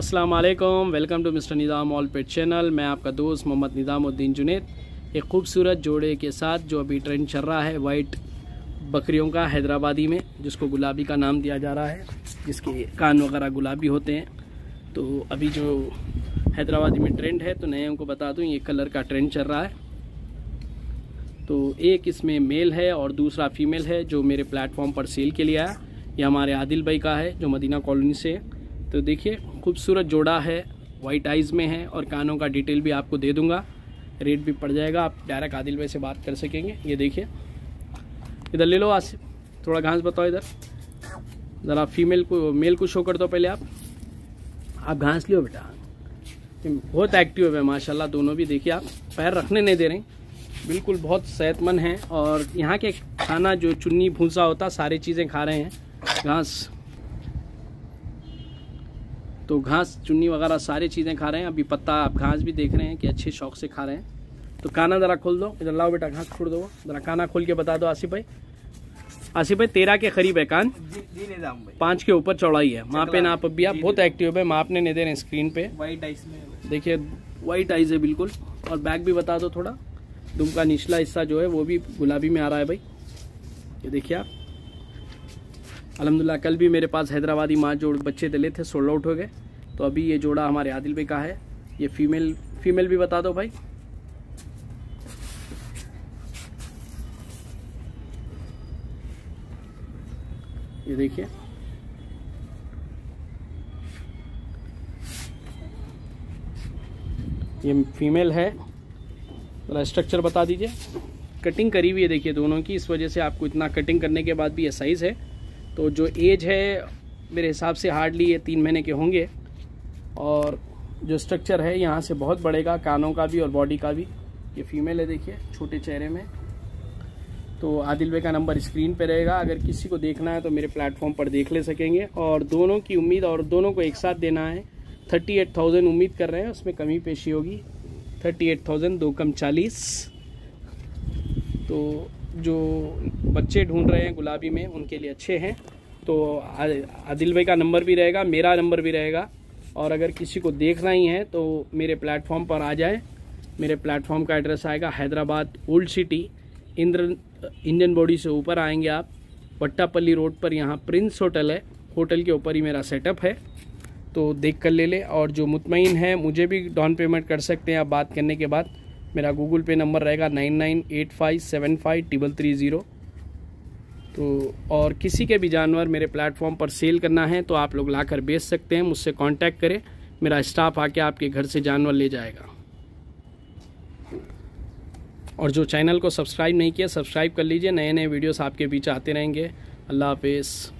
अस्सलाम वालेकुम welcome to mister Nizam all pet channel. मैं आपका दोस्त मोहम्मद निज़ामुद्दीन जुनेद। एक खूबसूरत जोड़े के साथ जो अभी ट्रेंड चल रहा है, वाइट बकरियों का हैदराबादी में, जिसको गुलाबी का नाम दिया जा रहा है, जिसके कान वगैरह गुलाबी होते हैं। तो अभी जो हैदराबादी में ट्रेंड है तो नए को बता दूँ, ये कलर का ट्रेंड चल रहा है। तो एक इसमें मेल है और दूसरा फीमेल है, जो मेरे प्लेटफॉर्म पर सेल के लिए आया। ये हमारे आदिल भाई का है, जो मदीना कॉलोनी से तो देखिए खूबसूरत जोड़ा है वाइट आइज़ में है और कानों का डिटेल भी आपको दे दूँगा। रेट भी पड़ जाएगा, आप डायरेक्ट आदिल भाई से बात कर सकेंगे। ये देखिए। इधर ले लो आसिफ, थोड़ा घास बताओ इधर। ज़रा फीमेल को मेल को शो कर दो पहले आप। आप घास लियो बेटा। बहुत एक्टिव है माशाल्लाह, दोनों भी देखिए आप। पैर रखने नहीं दे रहे बिल्कुल बहुत सेहतमंद हैं और यहाँ के खाना जो चुन्नी, भूसा होता, सारी चीज़ें खा रहे हैं। घास। तो घास चुन्नी वगैरह सारी चीज़ें खा रहे हैं। अभी पत्ता आप घास भी देख रहे हैं कि अच्छे शौक से खा रहे हैं। तो काना ज़रा खोल दो। इधर लाओ बेटा घास छोड़ दो। ज़रा काना खोल के बता दो आसिफ भाई। आसिफ भाई तेरह के करीब है कान। पाँच के ऊपर चौड़ाई है। माँ पे ना आप अभी आप बहुत एक्टिव है। माँ आपने नहीं दे रहे हैं स्क्रीन पे। वाइट आइस में देखिए वाइट आइज़ है बिल्कुल। और बैग भी बता दो थोड़ा। दुम का निचला हिस्सा जो है वो भी गुलाबी में आ रहा है भाई। ये देखिए आप। अलहमदिल्ला कल भी मेरे पास हैदराबादी माँ जोड़ बच्चे दिले थे सोल्ड आउट हो गए। तो अभी ये जोड़ा हमारे आदिल भाई का है। ये फीमेल फीमेल भी बता दो भाई। ये देखिए। ये फीमेल है। थोड़ा स्ट्रक्चर बता दीजिए। कटिंग करी हुई है, देखिए, दोनों की। इस वजह से आपको इतना कटिंग करने के बाद भी ये साइज़ है। तो जो एज है, मेरे हिसाब से हार्डली ये तीन महीने के होंगे। और जो स्ट्रक्चर है, यहाँ से बहुत बढ़ेगा, कानों का भी और बॉडी का भी। ये फीमेल है, देखिए, छोटे चेहरे में। तो आदिल भाई का नंबर स्क्रीन पे रहेगा। अगर किसी को देखना है तो मेरे प्लेटफॉर्म पर देख ले सकेंगे। और दोनों की उम्मीद और दोनों को एक साथ देना है। थर्टी एट थाउज़ेंड उम्मीद कर रहे हैं, उसमें कमी पेशी होगी। थर्टी एट थाउज़ेंड दो कम चालीस। तो जो बच्चे ढूंढ रहे हैं गुलाबी में, उनके लिए अच्छे हैं। तो आदिल भाई का नंबर भी रहेगा, मेरा नंबर भी रहेगा। और अगर किसी को देखना ही है तो मेरे प्लेटफॉर्म पर आ जाए। मेरे प्लेटफॉर्म का एड्रेस आएगा हैदराबाद ओल्ड सिटी। इंद्र, इंडियन बॉडी से ऊपर आएँगे आप। वट्टापल्ली रोड पर यहाँ प्रिंस होटल है। होटल के ऊपर ही मेरा सेटअप है। तो देख कर ले ले। और जो मुतमिन है, मुझे भी डाउन पेमेंट कर सकते हैं आप बात करने के बाद। मेरा गूगल पे नंबर रहेगा nine nine eight five seven five triple three zero. तो और किसी के भी जानवर मेरे प्लेटफॉर्म पर सेल करना है तो आप लोग लाकर बेच सकते हैं, मुझसे कांटेक्ट करें, मेरा स्टाफ आके आपके घर से जानवर ले जाएगा। और जो चैनल को सब्सक्राइब नहीं किया, सब्सक्राइब कर लीजिए नए नए वीडियोस आपके बीच आते रहेंगे। अल्लाह हाफिज़।